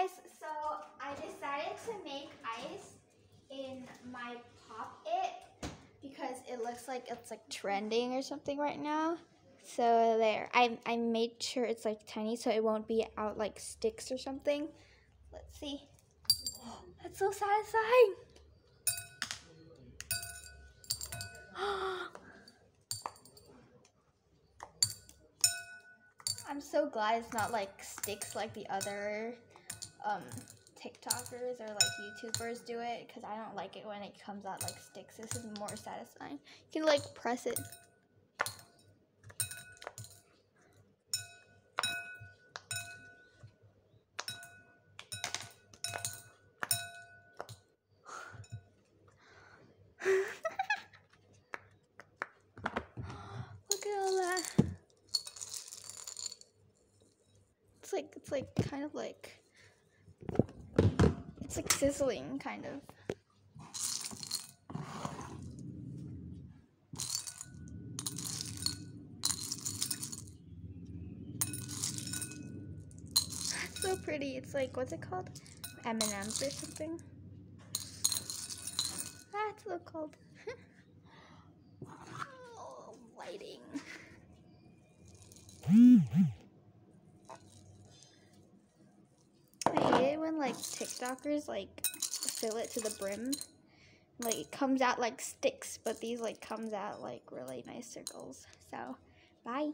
guys, so I decided to make ice in my Pop It because it looks like it's like trending or something right now. So there, I, I made sure it's like tiny so it won't be out like sticks or something. Let's see. That's so satisfying. I'm so glad it's not like sticks like the other um, TikTokers or like YouTubers do it because I don't like it when it comes out like sticks. This is more satisfying. You can like press it. Look at all that. It's like it's like kind of like it's like sizzling kind of. So pretty. It's like what's it called? M&M's or something. That's it's called. oh, lighting. I hate it when like TikTokers like fill it to the brim. Like it comes out like sticks, but these like comes out like really nice circles. So, bye.